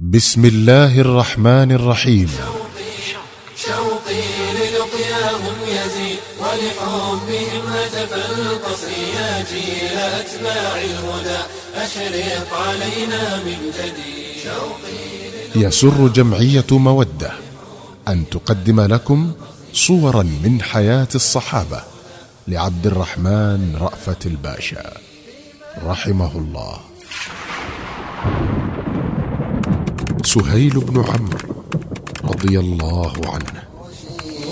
بسم الله الرحمن الرحيم. شوقي للقياهم يزيد ولحبهم هتف القصر يا جيل أتباع الهدى أشرق علينا من جديد شوقي يسر جمعية مودة أن تقدم لكم صورا من حياة الصحابة لعبد الرحمن رأفت الباشا. رحمه الله. سهيل بن عمرو رضي الله عنه.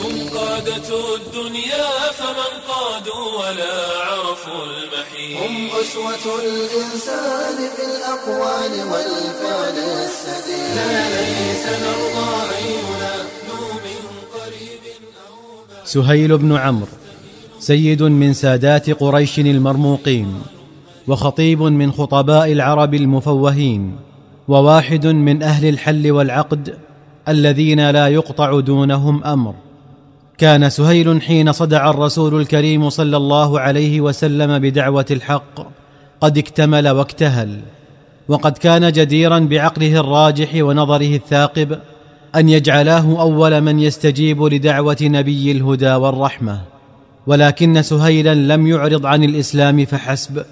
هم قادة الدنيا فمن قادوا ولا عرفوا المحيط. هم أسوة الإنسان في الأقوال والفعل السديد. لا ليس نرضى ينادوا من قريب أو بعيد. سهيل بن عمرو سيد من سادات قريش المرموقين وخطيب من خطباء العرب المفوهين وواحد من أهل الحل والعقد الذين لا يقطع دونهم أمر. كان سهيل حين صدع الرسول الكريم صلى الله عليه وسلم بدعوة الحق. قد اكتمل واكتهل. وقد كان جديرا بعقله الراجح ونظره الثاقب أن يجعلاه أول من يستجيب لدعوة نبي الهدى والرحمة. ولكن سهيلا لم يعرض عن الإسلام فحسب.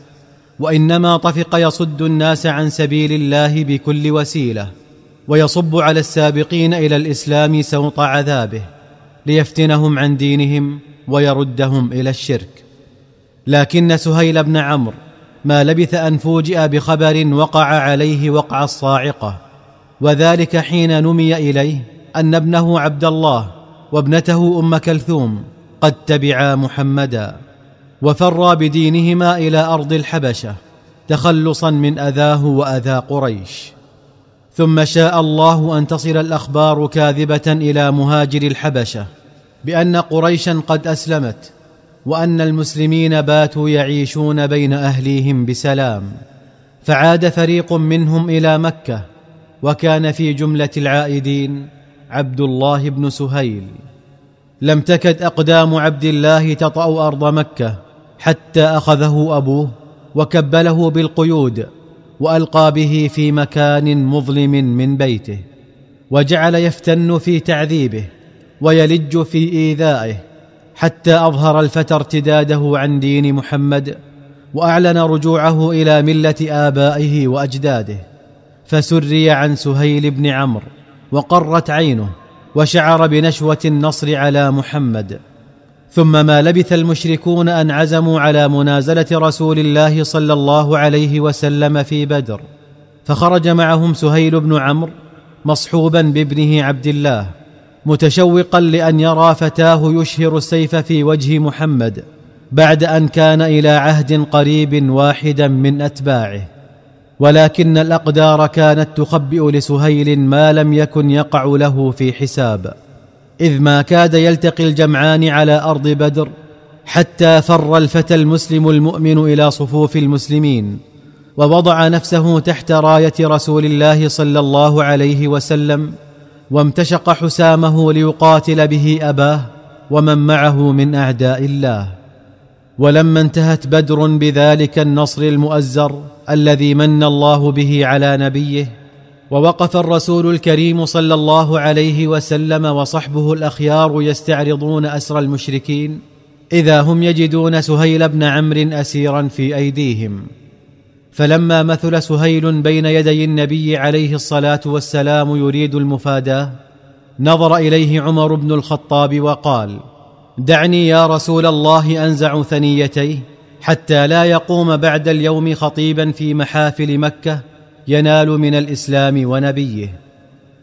وإنما طفق يصد الناس عن سبيل الله بكل وسيلة ويصب على السابقين إلى الإسلام سوط عذابه ليفتنهم عن دينهم ويردهم إلى الشرك. لكن سهيل بن عمرو ما لبث أن فوجئ بخبر وقع عليه وقع الصاعقة وذلك حين نمي إليه أن ابنه عبد الله وابنته أم كلثوم قد تبعا محمدا. وفرا بدينهما إلى أرض الحبشة تخلصا من أذاه وأذى قريش. ثم شاء الله أن تصل الأخبار كاذبة إلى مهاجر الحبشة بأن قريشا قد أسلمت وأن المسلمين باتوا يعيشون بين أهليهم بسلام. فعاد فريق منهم إلى مكة وكان في جملة العائدين عبد الله بن سهيل. لم تكد أقدام عبد الله تطأ أرض مكة حتى أخذه أبوه وكبله بالقيود وألقى به في مكان مظلم من بيته وجعل يفتن في تعذيبه ويلج في إيذائه حتى أظهر الفتى ارتداده عن دين محمد وأعلن رجوعه إلى ملة آبائه وأجداده فسري عن سهيل بن عمرو وقرت عينه وشعر بنشوة النصر على محمد. ثم ما لبث المشركون أن عزموا على منازلة رسول الله صلى الله عليه وسلم في بدر فخرج معهم سهيل بن عمرو مصحوبا بابنه عبد الله متشوقا لأن يرى فتاه يشهر السيف في وجه محمد بعد أن كان إلى عهد قريب واحدا من أتباعه. ولكن الأقدار كانت تخبئ لسهيل ما لم يكن يقع له في حساب. إذ ما كاد يلتقي الجمعان على أرض بدر حتى فر الفتى المسلم المؤمن إلى صفوف المسلمين ووضع نفسه تحت راية رسول الله صلى الله عليه وسلم وامتشق حسامه ليقاتل به أباه ومن معه من أعداء الله. ولما انتهت بدر بذلك النصر المؤزر الذي من الله به على نبيه ووقف الرسول الكريم صلى الله عليه وسلم وصحبه الأخيار يستعرضون أسر المشركين إذا هم يجدون سهيل بن عمرو أسيرا في أيديهم. فلما مثل سهيل بين يدي النبي عليه الصلاة والسلام يريد المفاداة نظر إليه عمر بن الخطاب وقال دعني يا رسول الله أنزع ثنيتيه حتى لا يقوم بعد اليوم خطيبا في محافل مكة ينال من الإسلام ونبيه.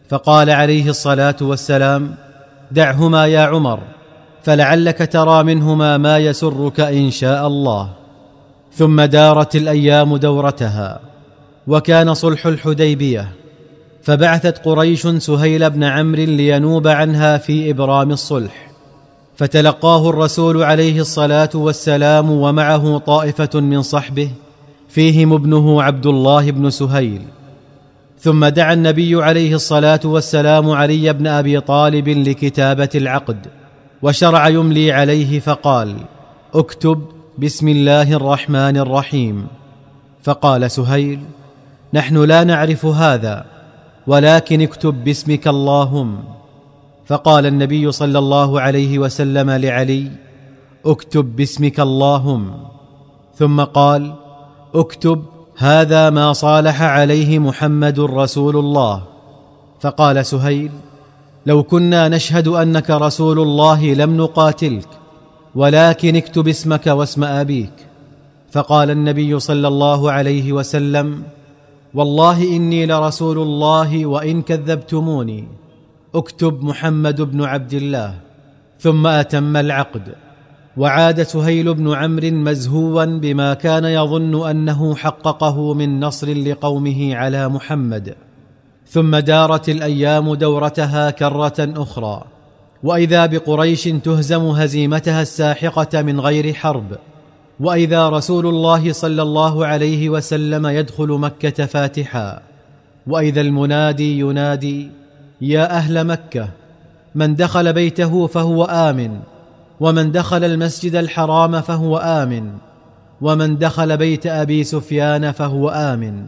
فقال عليه الصلاة والسلام دعهما يا عمر فلعلك ترى منهما ما يسرك إن شاء الله. ثم دارت الأيام دورتها وكان صلح الحديبية. فبعثت قريش سهيل بن عمرو لينوب عنها في إبرام الصلح. فتلقاه الرسول عليه الصلاة والسلام ومعه طائفة من صحبه فيهم ابنه عبد الله بن سهيل. ثم دعا النبي عليه الصلاة والسلام علي بن أبي طالب لكتابة العقد وشرع يملي عليه فقال اكتب بسم الله الرحمن الرحيم فقال سهيل نحن لا نعرف هذا ولكن اكتب باسمك اللهم فقال النبي صلى الله عليه وسلم لعلي اكتب باسمك اللهم ثم قال اكتب هذا ما صالح عليه محمد رسول الله. فقال سهيل لو كنا نشهد أنك رسول الله لم نقاتلك ولكن اكتب اسمك واسم أبيك. فقال النبي صلى الله عليه وسلم والله إني لرسول الله وإن كذبتموني. اكتب محمد بن عبد الله ثم أتم العقد. وعاد سهيل بن عمرو مزهوا بما كان يظن أنه حققه من نصر لقومه على محمد. ثم دارت الأيام دورتها كرة أخرى. وإذا بقريش تهزم هزيمتها الساحقة من غير حرب. وإذا رسول الله صلى الله عليه وسلم يدخل مكة فاتحا. وإذا المنادي ينادي يا أهل مكة من دخل بيته فهو آمن. ومن دخل المسجد الحرام فهو آمن ومن دخل بيت أبي سفيان فهو آمن.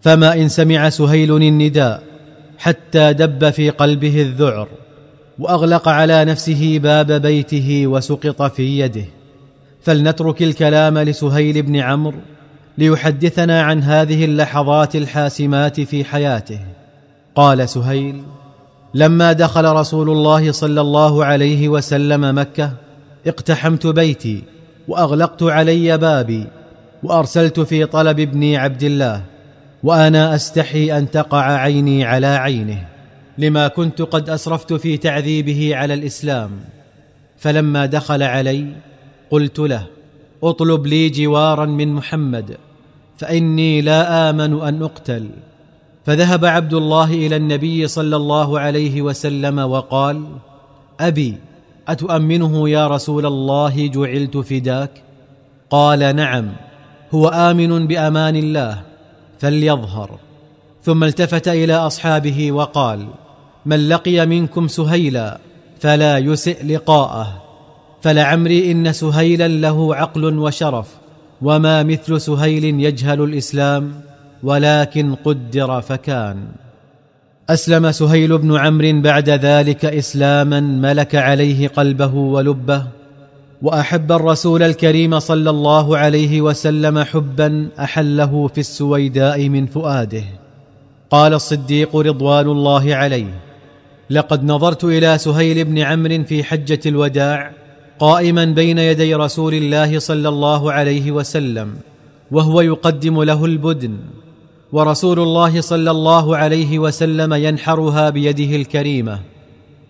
فما إن سمع سهيل النداء حتى دب في قلبه الذعر وأغلق على نفسه باب بيته وسقط في يده. فلنترك الكلام لسهيل بن عمرو ليحدثنا عن هذه اللحظات الحاسمات في حياته. قال سهيل لما دخل رسول الله صلى الله عليه وسلم مكة اقتحمت بيتي وأغلقت علي بابي وأرسلت في طلب ابني عبد الله وأنا أستحي أن تقع عيني على عينه لما كنت قد أسرفت في تعذيبه على الإسلام. فلما دخل علي قلت له اطلب لي جوارا من محمد فإني لا آمن أن أقتل. فذهب عبد الله إلى النبي صلى الله عليه وسلم وقال أبي أتؤمنه يا رسول الله جعلت فداك؟ قال نعم هو آمن بأمان الله فليظهر. ثم التفت إلى أصحابه وقال من لقي منكم سهيلا فلا يسئ لقاءه فلعمري إن سهيلا له عقل وشرف وما مثل سهيل يجهل الإسلام؟ ولكن قدر فكان. أسلم سهيل بن عمرو بعد ذلك إسلاما ملك عليه قلبه ولبه وأحب الرسول الكريم صلى الله عليه وسلم حبا أحله في السويداء من فؤاده. قال الصديق رضوان الله عليه لقد نظرت إلى سهيل بن عمرو في حجة الوداع قائما بين يدي رسول الله صلى الله عليه وسلم وهو يقدم له البدن. ورسول الله صلى الله عليه وسلم ينحرها بيده الكريمة.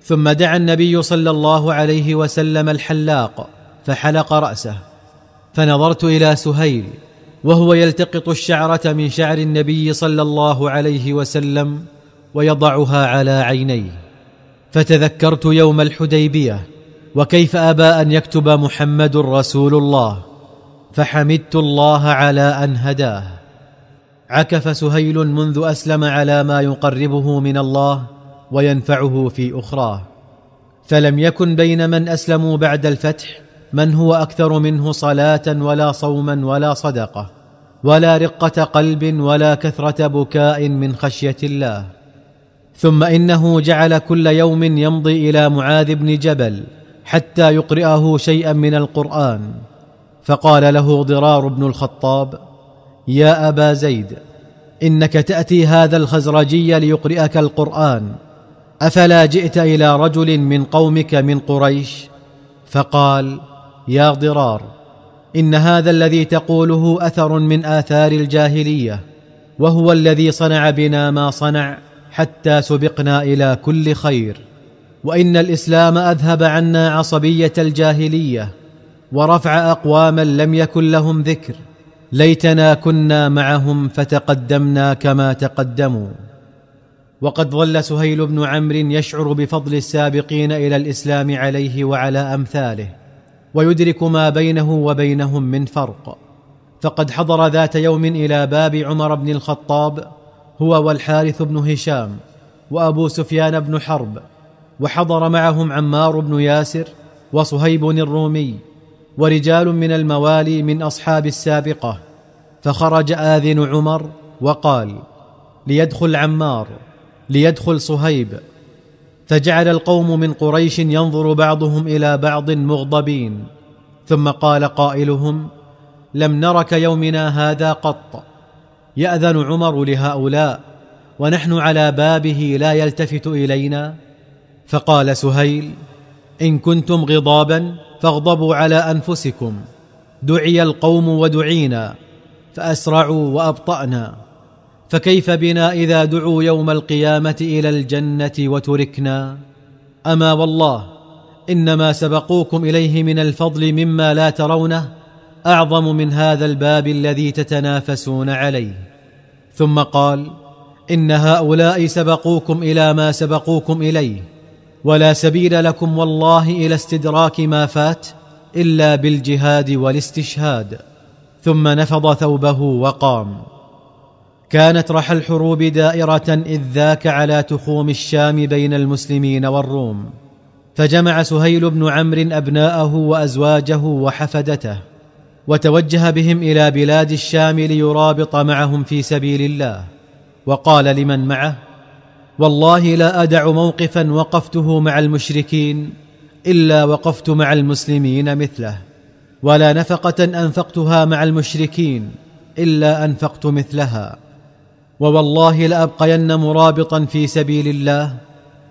ثم دعا النبي صلى الله عليه وسلم الحلاق فحلق رأسه. فنظرت إلى سهيل وهو يلتقط الشعرة من شعر النبي صلى الله عليه وسلم ويضعها على عينيه. فتذكرت يوم الحديبية وكيف أبى أن يكتب محمد رسول الله فحمدت الله على أن هداه. عكف سهيل منذ أسلم على ما يقربه من الله وينفعه في أخراه. فلم يكن بين من أسلموا بعد الفتح من هو أكثر منه صلاة ولا صوما ولا صدقة ولا رقة قلب ولا كثرة بكاء من خشية الله. ثم إنه جعل كل يوم يمضي إلى معاذ بن جبل حتى يقرئه شيئا من القرآن. فقال له ضرار بن الخطاب يا أبا زيد إنك تأتي هذا الخزرجي ليقرئك القرآن. أفلا جئت إلى رجل من قومك من قريش؟ فقال يا ضرار إن هذا الذي تقوله أثر من آثار الجاهلية وهو الذي صنع بنا ما صنع حتى سبقنا إلى كل خير. وإن الإسلام أذهب عنا عصبية الجاهلية ورفع أقواما لم يكن لهم ذكر. ليتنا كنا معهم فتقدمنا كما تقدموا. وقد ظل سهيل بن عمرو يشعر بفضل السابقين إلى الإسلام عليه وعلى أمثاله ويدرك ما بينه وبينهم من فرق. فقد حضر ذات يوم إلى باب عمر بن الخطاب هو والحارث بن هشام وأبو سفيان بن حرب وحضر معهم عمار بن ياسر وصهيب الرومي. ورجال من الموالي من أصحاب السابقة. فخرج آذن عمر وقال ليدخل عمار ليدخل صهيب. فجعل القوم من قريش ينظر بعضهم إلى بعض مغضبين. ثم قال قائلهم لم نر كيومنا هذا قط. يأذن عمر لهؤلاء ونحن على بابه لا يلتفت إلينا. فقال سهيل إن كنتم غضابا فاغضبوا على أنفسكم. دعي القوم ودعينا. فأسرعوا وأبطأنا. فكيف بنا إذا دعوا يوم القيامة إلى الجنة وتركنا؟ أما والله إنما سبقوكم إليه من الفضل مما لا ترونه أعظم من هذا الباب الذي تتنافسون عليه. ثم قال إن هؤلاء سبقوكم إلى ما سبقوكم إليه. ولا سبيل لكم والله إلى استدراك ما فات إلا بالجهاد والاستشهاد. ثم نفض ثوبه وقام. كانت رحى الحروب دائرة إذ ذاك على تخوم الشام بين المسلمين والروم. فجمع سهيل بن عمرو أبناءه وأزواجه وحفدته وتوجه بهم إلى بلاد الشام ليرابط معهم في سبيل الله. وقال لمن معه؟ والله لا أدع موقفا وقفته مع المشركين إلا وقفت مع المسلمين مثله ولا نفقة أنفقتها مع المشركين إلا أنفقت مثلها. ووالله لأبقين مرابطا في سبيل الله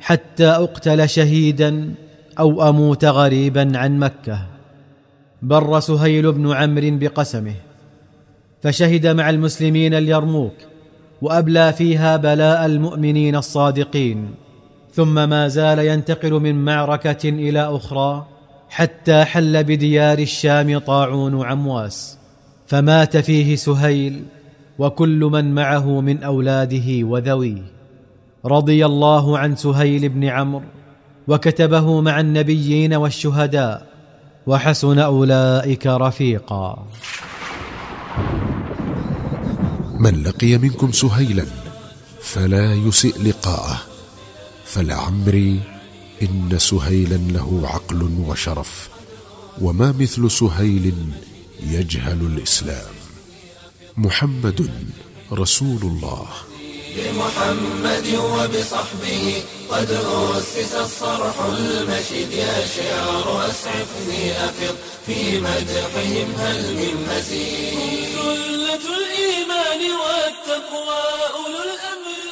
حتى أقتل شهيدا أو أموت غريبا عن مكة. بر سهيل بن عمرو بقسمه فشهد مع المسلمين اليرموك وأبلى فيها بلاء المؤمنين الصادقين. ثم ما زال ينتقل من معركة إلى أخرى حتى حل بديار الشام طاعون عمواس فمات فيه سهيل وكل من معه من أولاده وذويه. رضي الله عن سهيل بن عمرو وكتبه مع النبيين والشهداء وحسن أولئك رفيقا. من لقي منكم سهيلا فلا يسئ لقاءه. فلعمري إن سهيلا له عقل وشرف وما مثل سهيل يجهل الإسلام. محمد رسول الله. بمحمد وبصحبه قد أسس الصرح المشيد يا شعر أسعفني أفض في مدحهم هل من مزيد. سلة الإيمان والتقوى أولو الأمر.